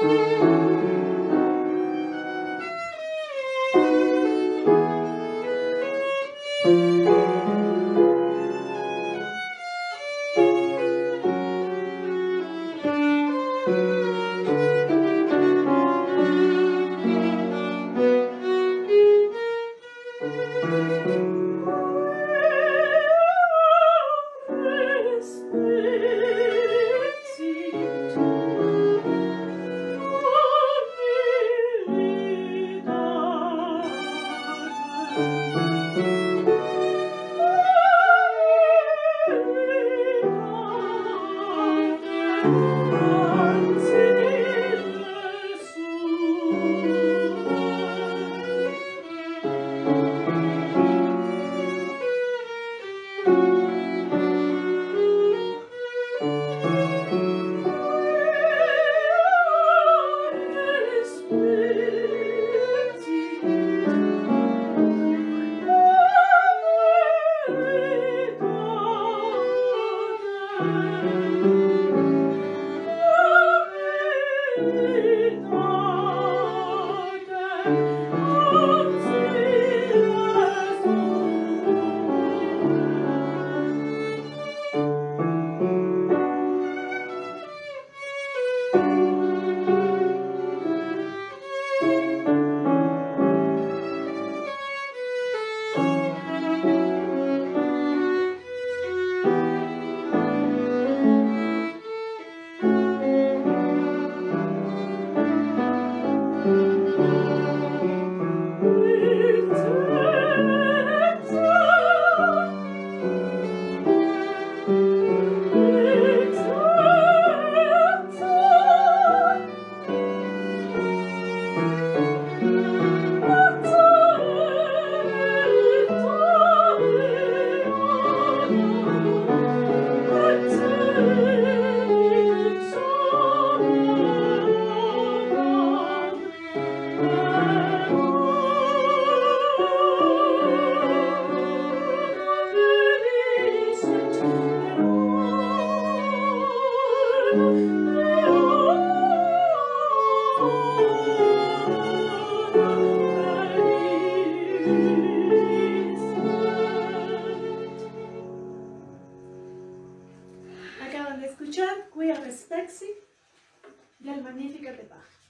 Música Thank you. Amen. Acaban de escuchar Quia Respexi del Magnificat de.